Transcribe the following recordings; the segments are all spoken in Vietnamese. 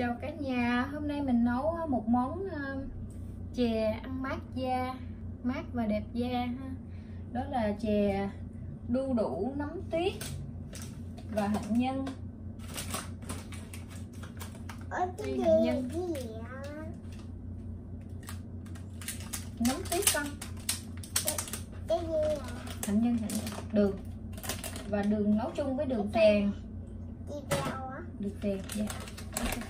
Chào cả nhà, hôm nay mình nấu một món uh, chè ăn mát da, mát và đẹp da. Đó là chè đu đủ nấm tuyết và hạnh nhân. Đây nhân. Nấm tuyết con, hạnh nhân, hạnh nhân, đường và đường nấu chung với đường phèn, đường phèn. Dạ. Ok.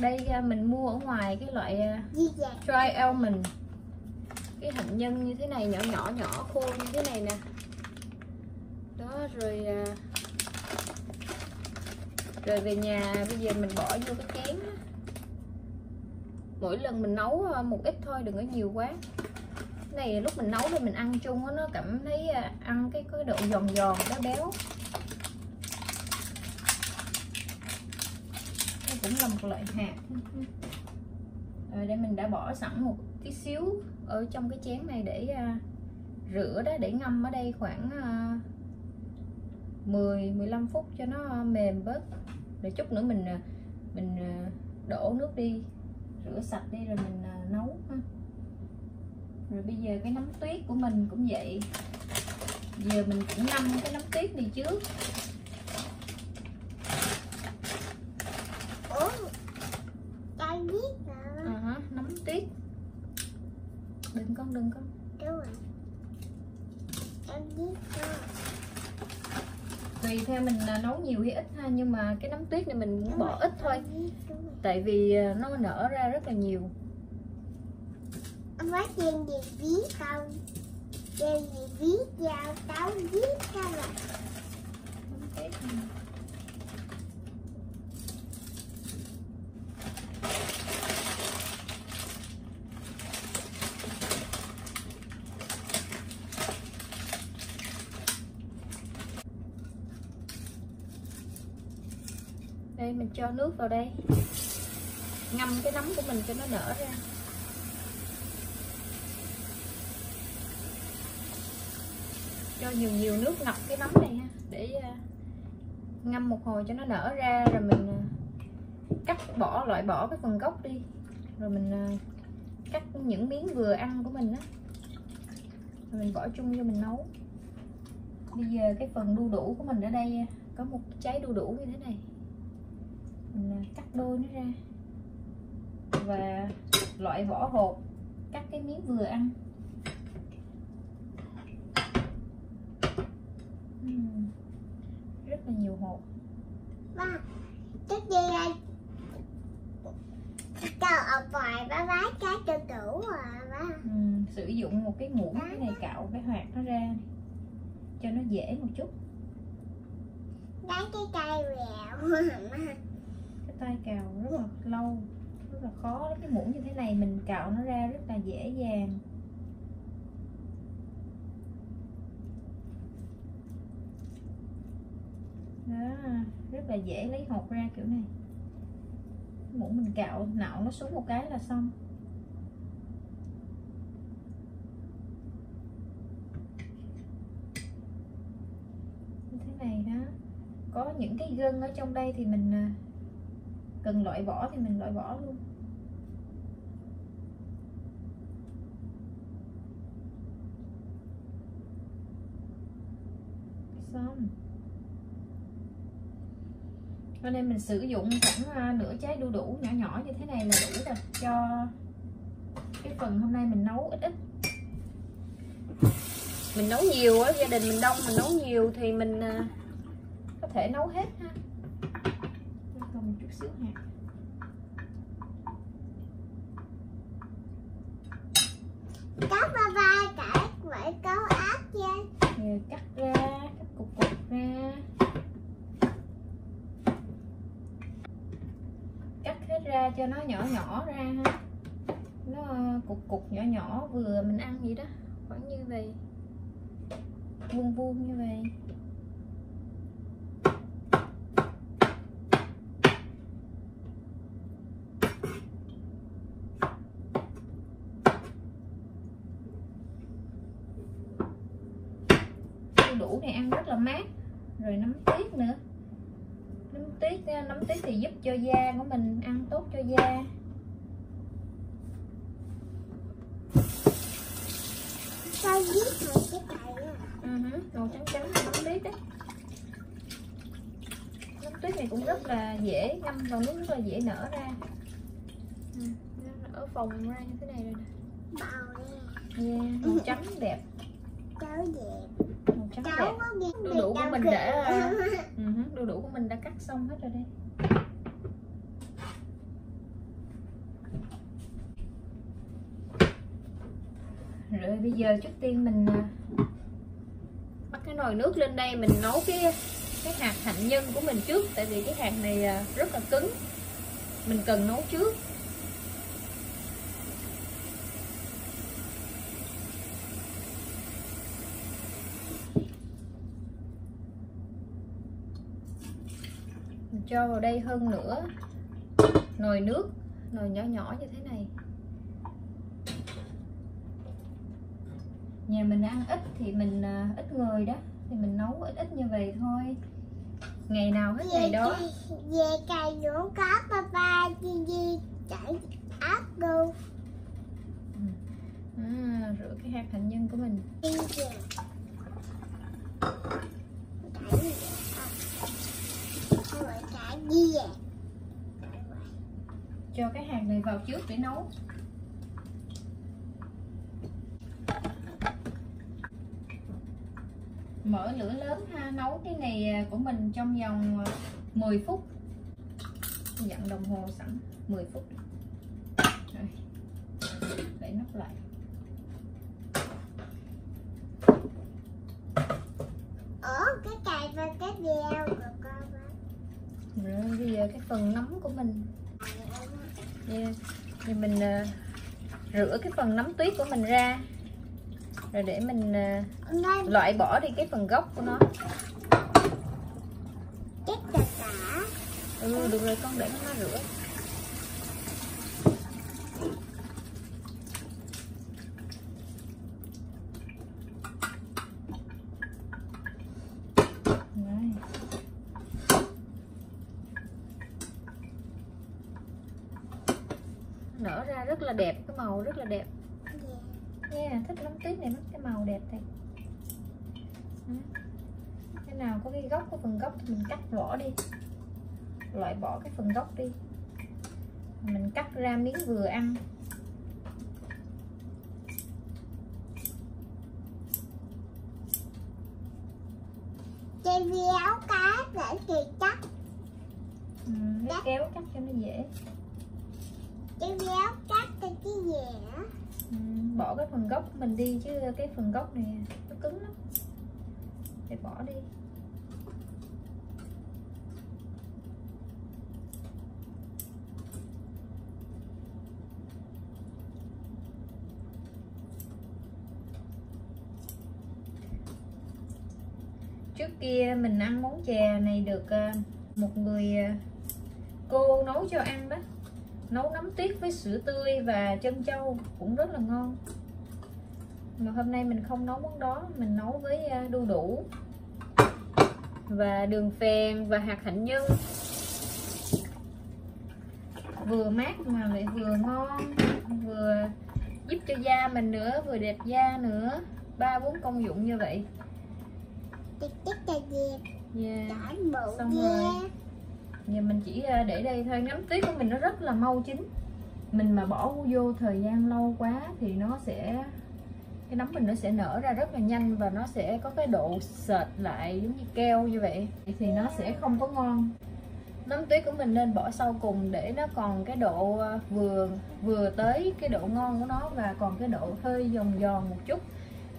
Đây à, mình mua ở ngoài cái loại à, dry almond. Cái hạnh nhân như thế này nhỏ nhỏ nhỏ khô như thế này nè. Đó rồi à, rồi về nhà bây giờ mình bỏ vô cái chén mỗi lần mình nấu một ít thôi đừng có nhiều quá. Cái này lúc mình nấu thì mình ăn chung nó cảm thấy ăn cái cái độ giòn giòn béo béo cũng là một loại hạt. Ờ, rồi đây mình đã bỏ sẵn một tí xíu ở trong cái chén này để à, rửa đó, để ngâm ở đây khoảng à, 10 15 phút cho nó mềm bớt. Rồi chút nữa mình à, mình đổ nước đi, rửa sạch đi rồi mình nấu ha. rồi bây giờ cái nấm tuyết của mình cũng vậy. Giờ mình cũng ngâm cái nấm tuyết đi trước Ủa? Tao biết rồi. à, hả, nấm tuyết đừng con đừng con Đúng rồi. Biết tùy theo mình à, nấu nhiều hay ít ha nhưng mà cái nấm tuyết này mình cũng bỏ ít thôi biết, tại vì à, nó nở ra rất là nhiều Ông nói chuyện gì viết không? Chuyện gì viết vào tao viết ra rồi. Cho nước vào đây. Ngâm cái nấm của mình cho nó nở ra. Cho nhiều nhiều nước ngập cái nấm này ha, để à, ngâm một hồi cho nó nở ra, rồi mình à, cắt bỏ, loại bỏ cái phần gốc đi. Rồi mình à, cắt những miếng vừa ăn của mình á. Rồi mình bỏ chung vô mình nấu. Bây giờ cái phần đu đủ của mình ở đây có một trái đu đủ như thế này mình à, cắt đôi nó ra và loại vỏ hộp cắt cái miếng vừa ăn rất là nhiều hộp Ba, cái gì đây? Cậu ở ngoài bá bá cái cho tủ à ba. Ừm, sử dụng một cái muỗng cái này cạo cái hoạt nó ra cho nó dễ một chút Lấy cái cây rẹo. tay cào rất là lâu, rất là khó. Cái muỗng như thế này mình cạo nó ra rất là dễ dàng. Đó, rất là dễ lấy hột ra kiểu này. Muỗng mình cạo nạo nó xuống một cái là xong. Như thế này đó. Có những cái gân ở trong đây thì mình à, cần loại bỏ thì mình loại bỏ luôn. Xong. Cho nên mình sử dụng khoảng à, nửa trái đu đủ nhỏ nhỏ như thế này là đủ rồi. Cho cái phần hôm nay mình nấu ít ít. Mình nấu nhiều á, gia đình mình đông mình nấu nhiều thì mình à, có thể nấu hết ha xíu hạt Có ba ba cả phải có áp chứ. rồi cắt ra cắt cục cục ra. Cắt hết ra cho nó nhỏ nhỏ ra ha. Nó ờ, cục cục nhỏ nhỏ vừa mình ăn vậy đó. Khoảng như vậy. Vuông vuông như vậy đủ này ăn rất là mát. Rồi nấm tuyết nữa. Nấm tiết nấm tiết thì giúp cho da của mình ăn tốt cho da. Sao viết một cái này à uh màu trắng trắng nấm tiết đấy. Nấm tiết này cũng rất là dễ ngâm vào nước rất là dễ nở ra. Ừ, nó ở phòng ra như thế này rồi nè. Yeah, màu trắng đẹp. Cháu đẹp trắng cháu đẹp. đu đủ của mình kìa. đã ừ, đu đủ của mình đã cắt xong hết rồi đây. Rồi bây giờ trước tiên mình à, bắt cái nồi nước lên đây mình nấu cái cái hạt hạnh nhân của mình trước tại vì cái hạt này à, rất là cứng. Mình cần nấu trước mình cho vào đây hơn nữa. Nồi nước nồi nhỏ nhỏ như thế này. Nhà mình ăn ít thì mình à, ít người đó thì mình nấu ít ít như vậy thôi. Ngày nào hết ngày đó. Về cày nữa có papa đi đi chạy áp luôn à, rửa cái hạt hạnh nhân của mình. Đi về cho cái hạt này vào trước để nấu mở lửa lớn ha nấu cái này à, của mình trong vòng à, 10 phút dặn đồng hồ sẵn 10 phút Rồi. để nắp lại ở cái cày và cái đeo rồi bây giờ cái phần nấm của mình yeah. thì mình uh, rửa cái phần nấm tuyết của mình ra rồi để mình uh, loại bỏ đi cái phần gốc của nó chết cả ừ được rồi con để nó rửa Nice. Nở ra rất là đẹp cái màu rất là đẹp. Nha thích lắm tuyết này nó cái màu đẹp này cái nào có cái gốc có phần gốc thì mình cắt vỏ đi. Loại bỏ cái phần gốc đi. Mình cắt ra miếng vừa ăn. Chơi véo cá để chị chắc. Ừ, kéo cắt cho nó dễ cái béo cắt cái cái dẻ ừ, bỏ cái phần gốc mình đi chứ cái phần gốc này nó cứng lắm. Để bỏ đi. Trước kia mình ăn món chè này được ờ, một người ờ, cô nấu cho ăn đó nấu nấm tuyết với sữa tươi và chân trâu cũng rất là ngon. Mà hôm nay mình không nấu món đó mình nấu với à, đu đủ và đường phèn và hạt hạnh nhân. Vừa mát mà lại vừa ngon vừa giúp cho da mình nữa vừa đẹp da nữa. Ba bốn công dụng như vậy. Đẹp yeah. Xong rồi giờ mình chỉ à, để đây thôi. Nấm tuyết của mình nó rất là mau chín. Mình mà bỏ vô thời gian lâu quá thì nó sẽ, cái nấm mình nó sẽ nở ra rất là nhanh và nó sẽ có cái độ sệt lại giống như keo như vậy. Thì nó sẽ không có ngon. Nấm tuyết của mình nên bỏ sau cùng để nó còn cái độ à, vừa vừa tới cái độ ngon của nó và còn cái độ hơi giòn giòn một chút.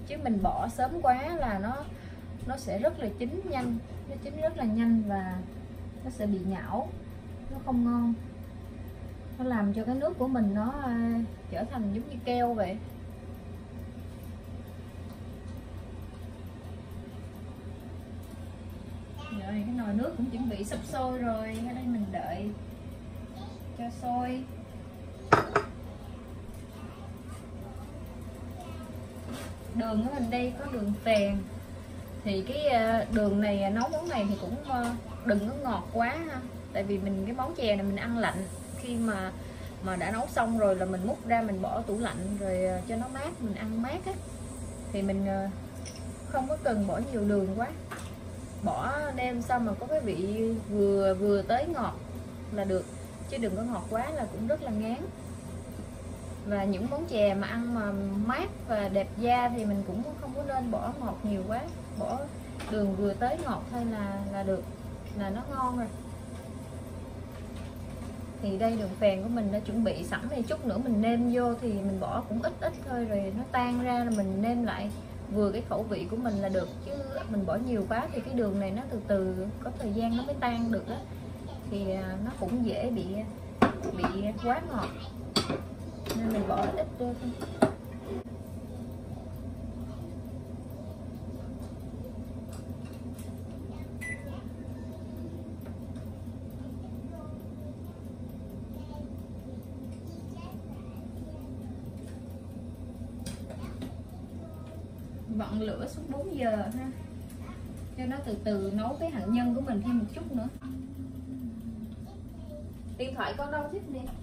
Chứ mình bỏ sớm quá là nó nó sẽ rất là chín nhanh, nó chín rất là nhanh và nó sẽ bị nhão. Nó không ngon. Nó làm cho cái nước của mình nó ờ, trở thành giống như keo vậy. Rồi, cái nồi nước cũng chuẩn bị sắp sôi rồi. Ở đây mình đợi cho sôi. Đường của mình đây có đường phèn thì cái ờ, đường này ờ, nấu món này thì cũng ờ, đừng có ngọt quá ha. Tại vì mình, cái món chè này mình ăn lạnh. Khi mà mà đã nấu xong rồi là mình múc ra mình bỏ tủ lạnh rồi cho nó mát, mình ăn mát á. Thì mình không có cần bỏ nhiều đường quá. Bỏ nêm xong mà có cái vị vừa vừa tới ngọt là được. Chứ đừng có ngọt quá là cũng rất là ngán. Và những món chè mà ăn mà mát và đẹp da thì mình cũng không có nên bỏ ngọt nhiều quá bỏ đường vừa tới ngọt thôi là là được, là nó ngon rồi. Thì đây đường phèn của mình đã chuẩn bị sẵn đây chút nữa mình nêm vô thì mình bỏ cũng ít ít thôi rồi nó tan ra là mình nêm lại vừa cái khẩu vị của mình là được. Chứ mình bỏ nhiều quá thì cái đường này nó từ từ, có thời gian nó mới tan được á. Thì à, nó cũng dễ bị bị quá ngọt. Nên mình bỏ ít thôi. Giờ ha. Cho nó từ từ nấu cái hạnh nhân của mình thêm một chút nữa. Điện thoại con đâu thích đi à.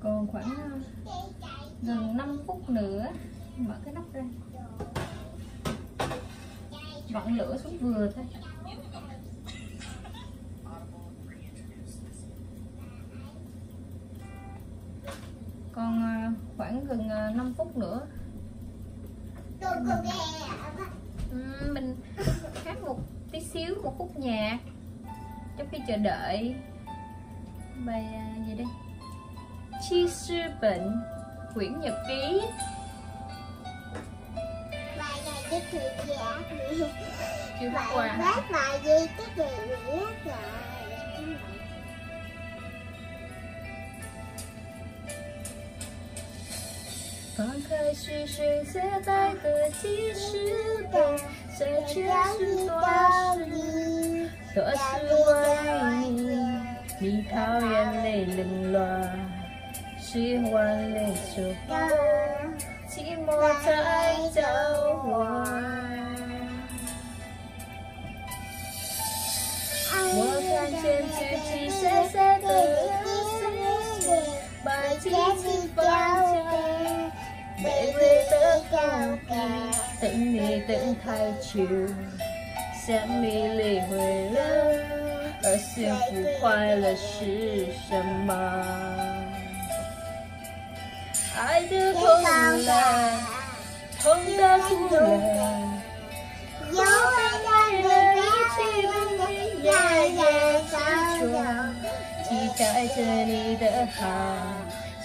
còn khoảng cải gần 5 phút nữa mở cái nắp ra. Vặn lửa xuống vừa thôi 5 phút nữa. Ừm, mình hát một tí xíu một khúc nhạc. Trong khi chờ đợi. Bài à, gì đây? Chi sư bệnh quyển nhật ký. Bài này cái gì Bài qua. hát bài gì cái gì vậy 放开细世碎碎的记事本，写全是多事，多我为你，你讨厌被凌乱，喜欢你粗怕，寂寞在召唤。我看见自己碎碎的记事本，把记事。被吹得靠边，等你等太久，想你泪会流。而幸福快乐是什么？爱的痛了，痛的哭了。有爱的人，一起把泪咽下，悄悄记载着你的好，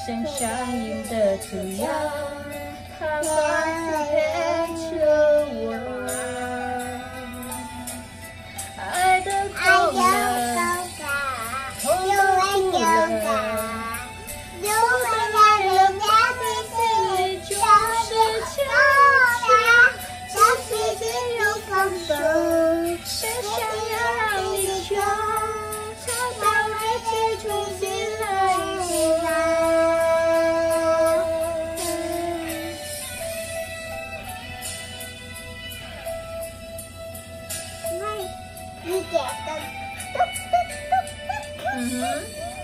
像上映的主角。他放飞着我，爱的高粱又红了，又红了，又红了，人家的心就是秋凉，就是秋凉，就是秋凉。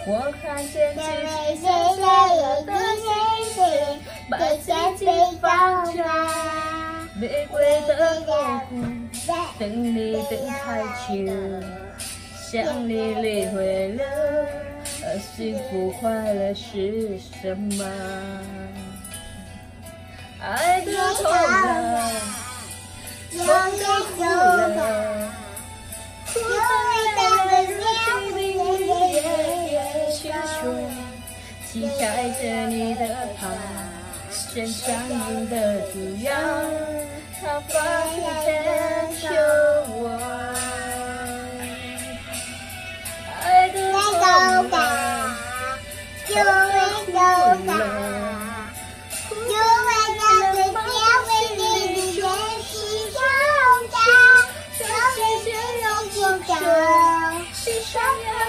我看见自己谁深深的。的心谁事，把自己放下，玫瑰的告白。等你等太久，想你理会了，而幸福快乐是什么？爱的痛了，痛的哭了，哭的期待着你的他，身上印的主样，他放弃拯救我。爱的勇敢，就会勇敢，就会让你的人生，就。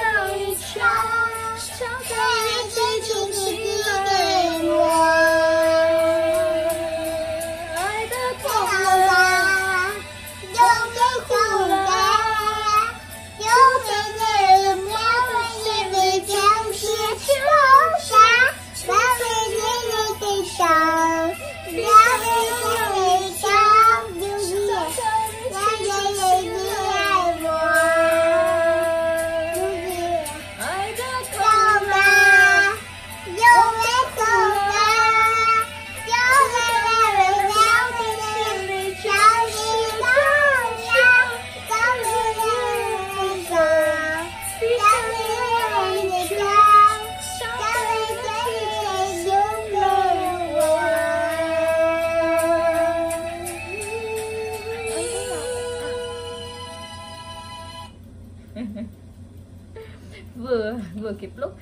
Kịp lúc.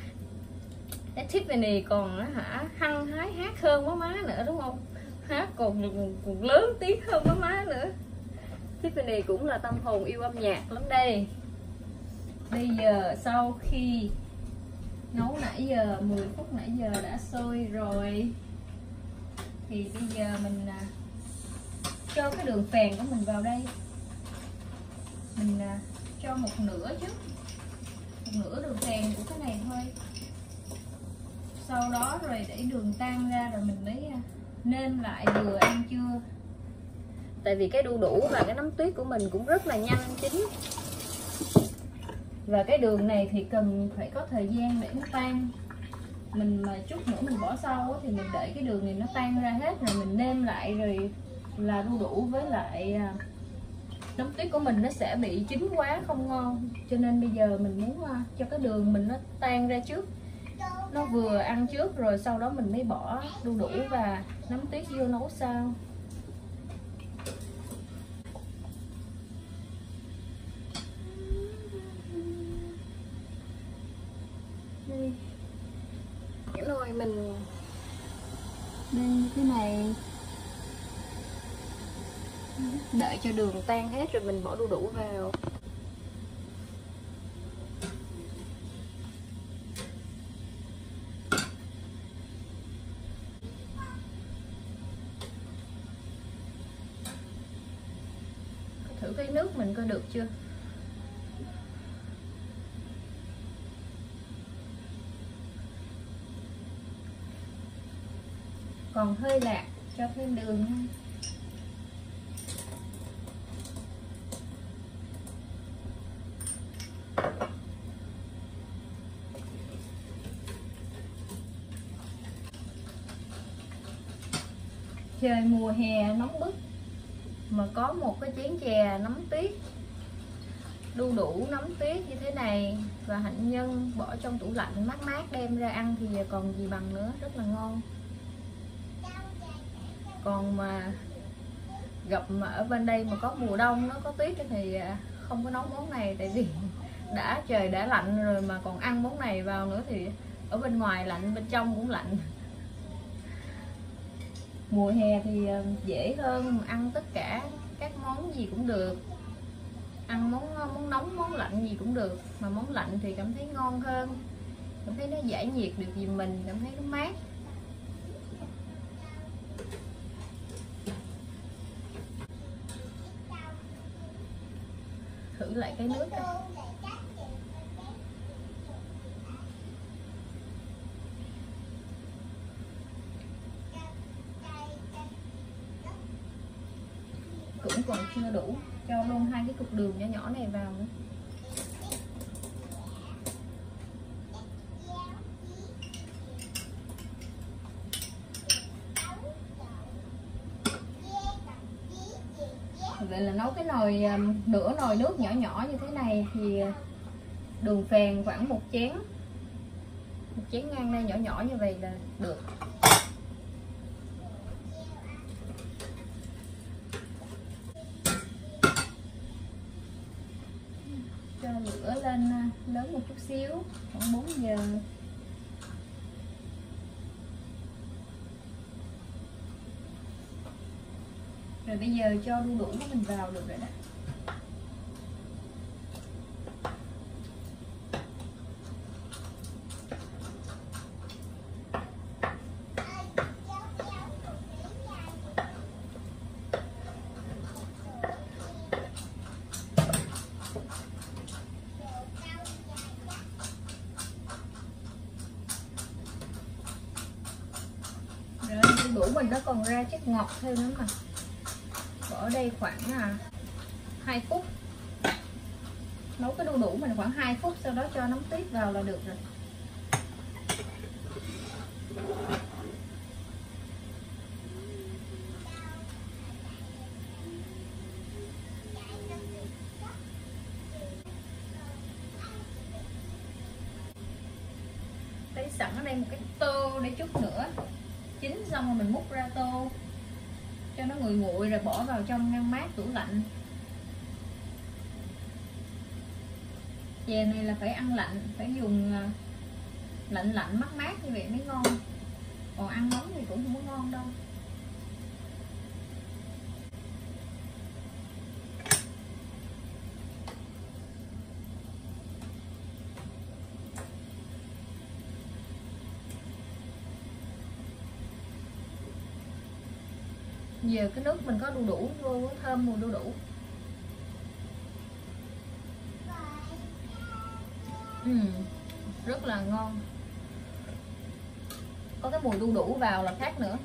Cái Tiffany còn hả hăng hái hát hơn má má nữa đúng không? Hát còn, còn, còn lớn tiếng hơn má má nữa. Tiffany cũng là tâm hồn yêu âm nhạc lắm đây. Bây giờ sau khi nấu nãy giờ 10 phút nãy giờ đã sôi rồi thì bây giờ mình à, cho cái đường phèn của mình vào đây. Mình à, cho một nửa chứ nửa đường phèn của cái này thôi. Sau đó rồi để đường tan ra rồi mình mới à, nêm lại vừa ăn chưa? Tại vì cái đu đủ và cái nấm tuyết của mình cũng rất là nhanh chín. Và cái đường này thì cần phải có thời gian để nó tan. Mình mà chút nữa mình bỏ sau thì mình để cái đường này nó tan ra hết rồi mình nêm lại rồi là đu đủ với lại à, nấm tuyết của mình nó sẽ bị chín quá không ngon. Cho nên bây giờ mình muốn à, cho cái đường mình nó tan ra trước. Nó vừa ăn trước rồi sau đó mình mới bỏ đu đủ và nấm tuyết vô nấu sau đây cái nồi mình đây như thế này đợi cho đường tan hết rồi mình bỏ đu đủ vào. Thử cái nước mình coi được chưa? Còn hơi lạc cho thêm đường trời mùa hè nóng bức, mà có một cái chén chè nấm tuyết, đu đủ nấm tuyết như thế này, và hạnh nhân bỏ trong tủ lạnh mát mát đem ra ăn thì còn gì bằng nữa, rất là ngon. Còn mà gặp mà ở bên đây mà có mùa đông, nó có tuyết thì không có nấu món này, tại vì đã trời đã lạnh rồi mà còn ăn món này vào nữa thì ở bên ngoài lạnh, bên trong cũng lạnh mùa hè thì ờ, dễ hơn, ăn tất cả các món gì cũng được. Ăn món ờ, món nóng, món lạnh gì cũng được, mà món lạnh thì cảm thấy ngon hơn. Cảm thấy nó giải nhiệt được gì mình, cảm thấy nó mát. Thử lại cái nước đây còn chưa đủ cho luôn hai cái cục đường nhỏ nhỏ này vào nữa. Vậy là nấu cái nồi à, nửa nồi nước nhỏ nhỏ như thế này thì à, đường phèn khoảng một chén một chén ngang đây nhỏ nhỏ như vậy là được cho lửa lên uh, lớn một chút xíu, khoảng 4 giờ. Rồi bây giờ cho đu đủ của mình vào được rồi đó rồi đu đủ mình nó còn ra chất ngọt thêm nữa mà bỏ đây khoảng à, 2 phút. Nấu cái đu đủ mình khoảng 2 phút sau đó cho nấm tuyết vào là được rồi. Lấy sẵn ở đây một cái tô để chút nữa. Chín xong rồi mình múc ra tô cho nó nguội nguội rồi bỏ vào trong ngăn mát tủ lạnh. Chè này là phải ăn lạnh, phải dùng à, lạnh lạnh mát mát như vậy mới ngon. Còn ăn nóng thì cũng không có ngon đâu. Giờ cái nước mình có đu đủ vô thơm mùi đu đủ. Ừ, rất là ngon. Có cái mùi đu đủ vào là khác nữa.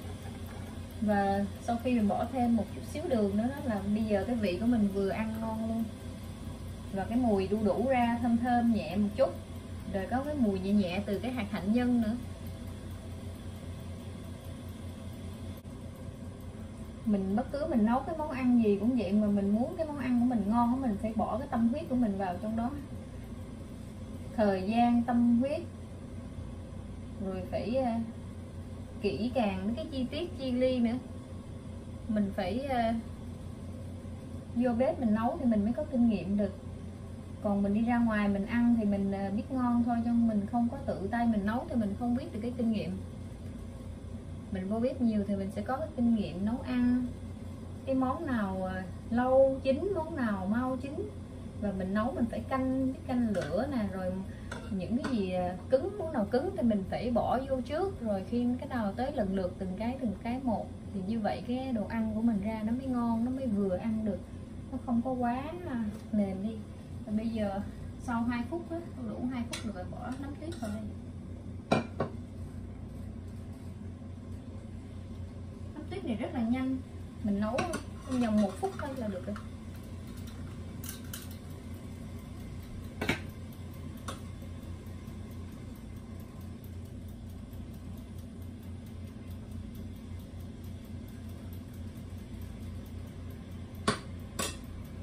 Và sau khi mình bỏ thêm một chút xíu đường nữa là bây giờ cái vị của mình vừa ăn ngon luôn. Và cái mùi đu đủ ra thơm thơm nhẹ một chút. Rồi có cái mùi nhẹ nhẹ từ cái hạt hạnh nhân nữa. Mình bất cứ mình nấu cái món ăn gì cũng vậy mà mình muốn cái món ăn của mình ngon mình phải bỏ cái tâm huyết của mình vào trong đó. Thời gian tâm huyết rồi phải uh, kỹ càng mấy cái chi tiết chi ly nữa. Mình phải uh, vô bếp mình nấu thì mình mới có kinh nghiệm được. Còn mình đi ra ngoài mình ăn thì mình uh, biết ngon thôi chứ mình không có tự tay mình nấu thì mình không biết được cái kinh nghiệm mình vô bếp nhiều thì mình sẽ có cái kinh nghiệm nấu ăn. Cái món nào à, lâu chín, món nào mau chín. Và mình nấu mình phải canh cái canh lửa nè, rồi những cái gì à, cứng, món nào cứng thì mình phải bỏ vô trước. Rồi khi cái nào tới lần lượt từng cái từng cái một thì như vậy cái đồ ăn của mình ra nó mới ngon, nó mới vừa ăn được. Nó không có quá à, mềm đi. Và bây giờ sau 2 phút á, đủ 2 phút rồi, bỏ nấm tuyết vào đây. Tuyết này rất là nhanh. Mình nấu trong vòng một phút thôi là được rồi.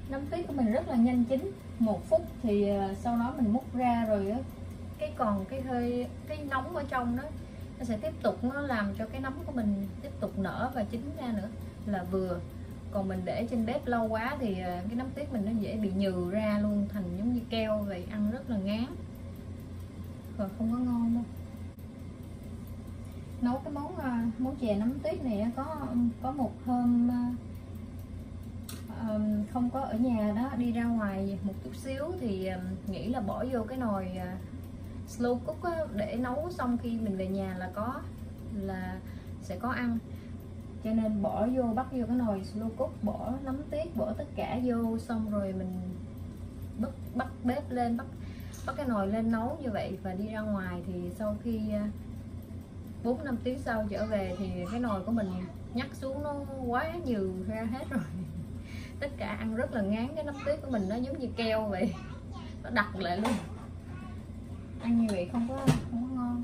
Nấm tuyết của mình rất là nhanh chín. Một phút thì ờ, sau đó mình múc ra rồi cái còn cái hơi, cái nóng ở trong đó nó sẽ tiếp tục, nó làm cho cái nấm của mình tiếp tục nở và chín ra nữa, là vừa. Còn mình để trên bếp lâu quá thì à, cái nấm tuyết mình nó dễ bị nhừ ra luôn, thành giống như keo vậy, ăn rất là ngán. Và không có ngon đâu nấu cái món à, món chè nấm tuyết này có có một hôm à, không có ở nhà đó, đi ra ngoài một chút xíu thì nghĩ là bỏ vô cái nồi slow cook á, để nấu xong khi mình về nhà là có là sẽ có ăn. Cho nên bỏ vô bắt vô cái nồi slow cook bỏ nấm tiết bỏ tất cả vô xong rồi mình bắt bắt bếp lên bắt bắt cái nồi lên nấu như vậy và đi ra ngoài thì sau khi à, bốn năm tiếng sau trở về thì cái nồi của mình nhắc xuống nó quá nhiều ra hết rồi. Tất cả ăn rất là ngán cái nấm tuyết của mình nó giống như keo vậy. Nó đặc lại luôn ăn như vậy không có không có ngon.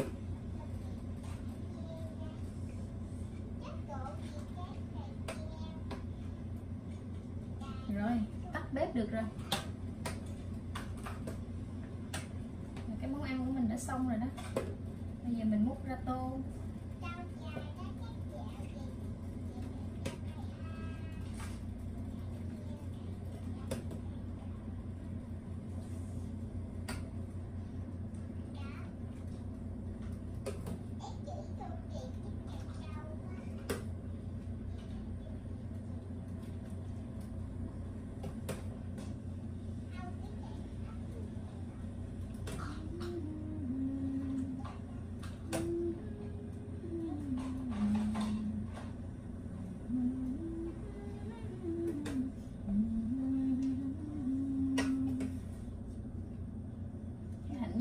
Rồi, tắt bếp được rồi cái món ăn của mình đã xong rồi đó. Bây giờ mình múc ra tô.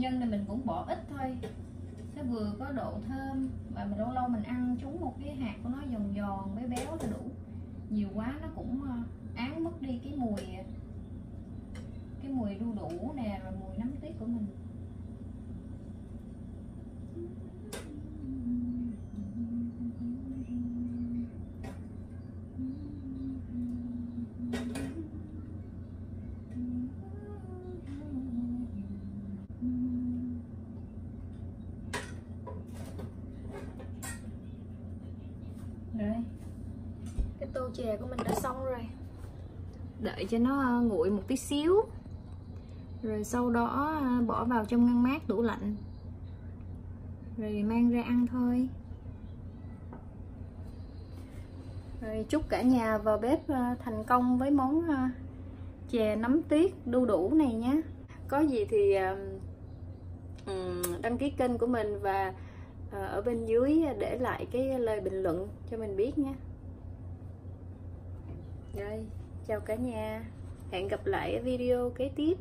Nhân này mình cũng bỏ ít thôi. Nó vừa có độ thơm và mình lâu lâu mình ăn trúng một cái hạt của nó giòn giòn bé béo là đủ. Nhiều quá nó cũng ờ, án mất đi cái mùi cái mùi đu đủ nè rồi mùi nấm tuyết của mình rồi cái tô chè của mình đã xong rồi. Đợi cho nó ờ, nguội một tí xíu. Rồi sau đó ờ, bỏ vào trong ngăn mát tủ lạnh. Rồi mang ra ăn thôi. Rồi chúc cả nhà vào bếp ờ, thành công với món chè nấm tuyết đu đủ này nhé. Có gì thì đăng ký kênh của mình và ở bên dưới để lại cái lời bình luận cho mình biết nhé rồi chào cả nhà. Hẹn gặp lại ở video kế tiếp.